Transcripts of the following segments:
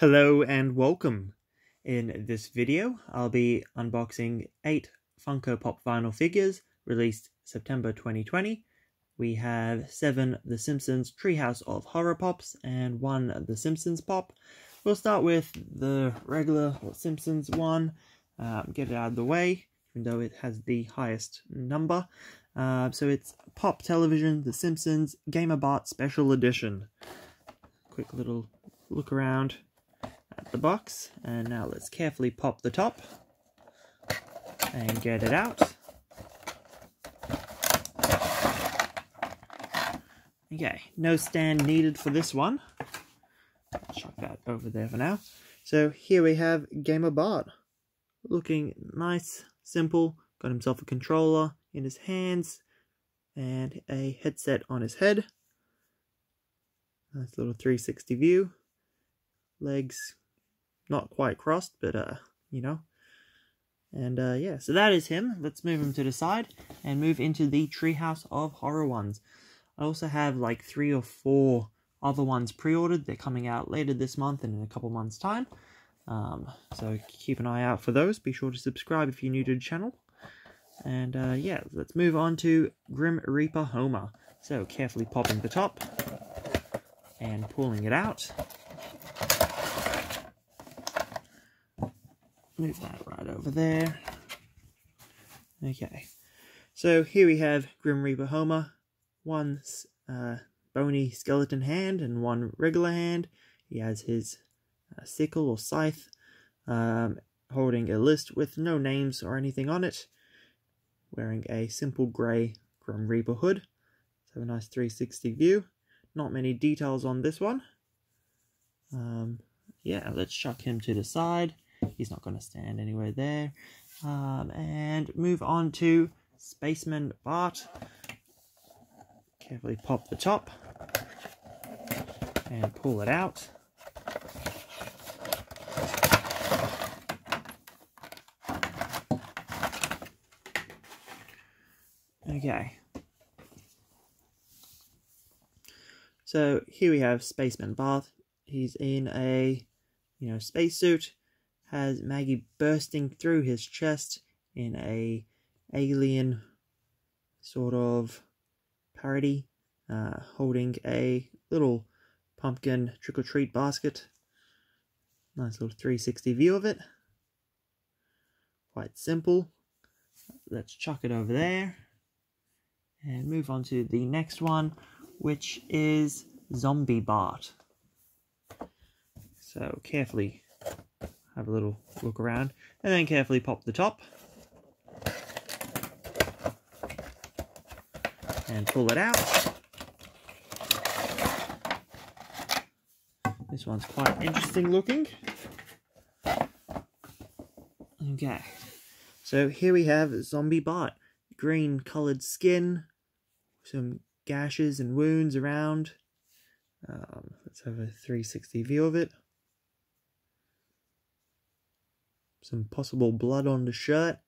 Hello and welcome. In this video, I'll be unboxing 8 Funko Pop vinyl figures released September 2020. We have 7 The Simpsons Treehouse of Horror Pops and 1 The Simpsons Pop. We'll start with the regular Simpsons one, um, get it out of the way, even though it has the highest number. Uh, so it's Pop Television The Simpsons Gamer Special Edition. Quick little look around at the box. And now let's carefully pop the top and get it out. Okay, no stand needed for this one. Chuck that over there for now. So here we have Gamer Bart. Looking nice, simple. Got himself a controller in his hands and a headset on his head. Nice little 360 view. Legs not quite crossed, but uh, you know. And uh, yeah, so that is him. Let's move him to the side and move into the Treehouse of Horror ones. I also have like three or four other ones pre-ordered. They're coming out later this month and in a couple months' time. Um, so keep an eye out for those. Be sure to subscribe if you're new to the channel. And uh, yeah, let's move on to Grim Reaper Homer. So carefully popping the top and pulling it out. Move that right over there. Okay, so here we have Grim Reaper Homer. One uh, bony skeleton hand and one regular hand. He has his uh, sickle or scythe, um, holding a list with no names or anything on it, wearing a simple grey Grim Reaper hood. So a nice 360 view. Not many details on this one. Um, yeah, let's chuck him to the side. He's not going to stand anywhere there. Um, and move on to Spaceman Bart. Carefully pop the top and pull it out. Okay. So here we have Spaceman Bart. He's in a, you know, spacesuit has Maggie bursting through his chest in a alien sort of parody, uh, holding a little pumpkin trick-or-treat basket. Nice little 360 view of it. Quite simple. Let's chuck it over there. And move on to the next one, which is Zombie Bart. So carefully have a little look around, and then carefully pop the top. And pull it out. This one's quite interesting looking. Okay, so here we have Zombie Bart. Green coloured skin, some gashes and wounds around. Um, let's have a 360 view of it. Some possible blood on the shirt.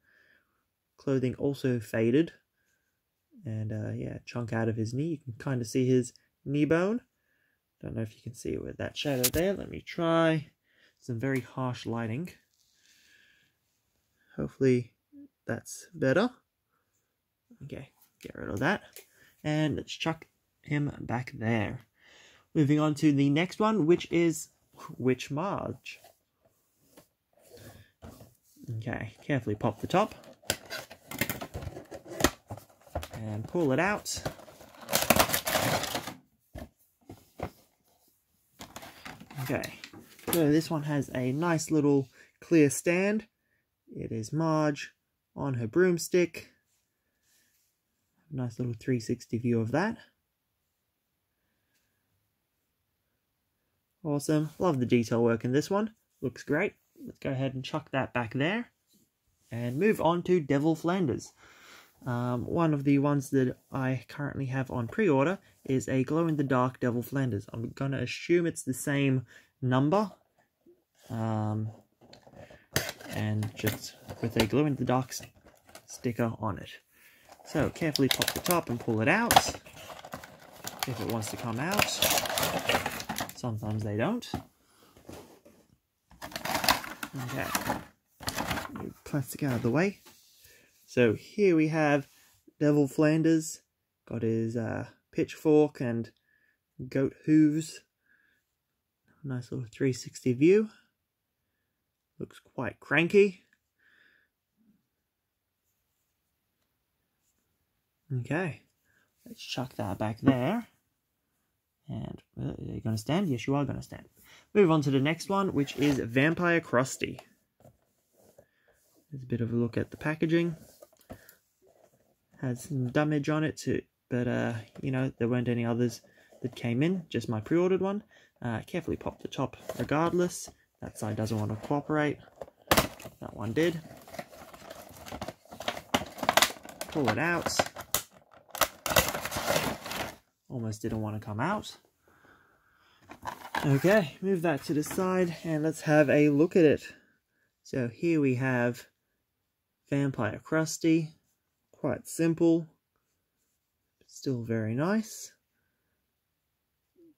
Clothing also faded. And uh, yeah, chunk out of his knee. You can kind of see his knee bone. Don't know if you can see it with that shadow there. Let me try. Some very harsh lighting. Hopefully that's better. Okay, get rid of that. And let's chuck him back there. Moving on to the next one, which is Witch Marge. Okay, carefully pop the top. And pull it out. Okay, so this one has a nice little clear stand. It is Marge on her broomstick. Nice little 360 view of that. Awesome. Love the detail work in this one. Looks great let's go ahead and chuck that back there and move on to Devil Flanders. Um, one of the ones that I currently have on pre-order is a glow-in-the-dark Devil Flanders. I'm going to assume it's the same number. Um, and just with a glow-in-the-dark sticker on it. So carefully pop the top and pull it out if it wants to come out. Sometimes they don't. Okay. Move plastic out of the way. So here we have Devil Flanders. Got his uh, pitchfork and goat hooves. Nice little 360 view. Looks quite cranky. Okay, let's chuck that back there. And uh, are you going to stand? Yes, you are going to stand. Move on to the next one, which is Vampire Krusty. There's a bit of a look at the packaging. Has some damage on it, too, but uh, you know, there weren't any others that came in, just my pre-ordered one. Uh, carefully pop the top regardless. That side doesn't want to cooperate. That one did. Pull it out. Almost didn't want to come out. Okay, move that to the side and let's have a look at it. So here we have Vampire Krusty. Quite simple. Still very nice.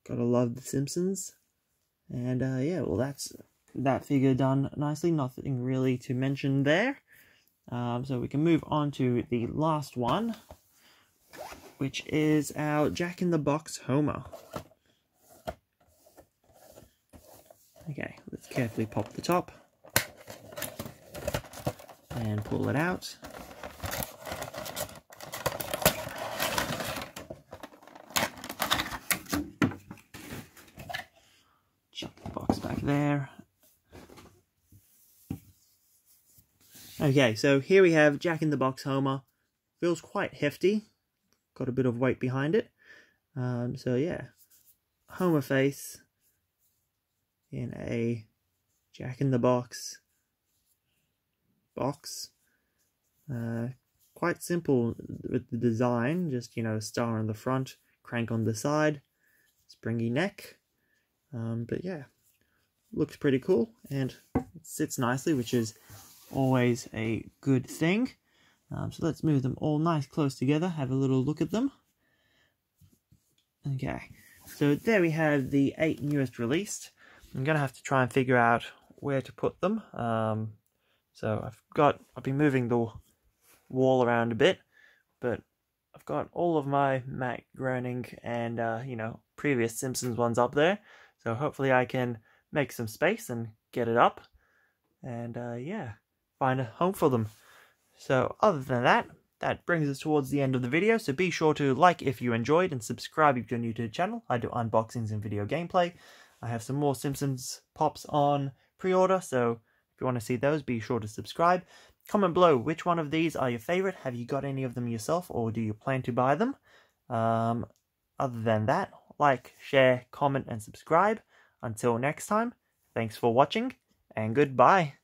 Gotta love The Simpsons. And uh, yeah, well that's that figure done nicely. Nothing really to mention there. Um, so we can move on to the last one, which is our Jack in the Box Homer. Okay, let's carefully pop the top and pull it out. Chuck the box back there. Okay, so here we have Jack in the Box Homer. Feels quite hefty. Got a bit of weight behind it. Um, so yeah, Homer face in a Jack in the Box box. Uh, quite simple with the design, just you know, star on the front, crank on the side, springy neck. Um, but yeah, looks pretty cool and sits nicely, which is always a good thing. Um, so let's move them all nice close together, have a little look at them. Okay, so there we have the eight newest released. I'm going to have to try and figure out where to put them. Um, so I've got, I've been moving the wall around a bit, but I've got all of my Matt Groening and, uh, you know, previous Simpsons ones up there. So hopefully I can make some space and get it up. And uh, yeah, find a home for them. So other than that, that brings us towards the end of the video. So be sure to like if you enjoyed and subscribe if you're new to the channel. I do unboxings and video gameplay. I have some more Simpsons pops on pre-order. So if you want to see those, be sure to subscribe. Comment below which one of these are your favorite. Have you got any of them yourself or do you plan to buy them? Um, other than that, like, share, comment, and subscribe. Until next time, thanks for watching, and goodbye.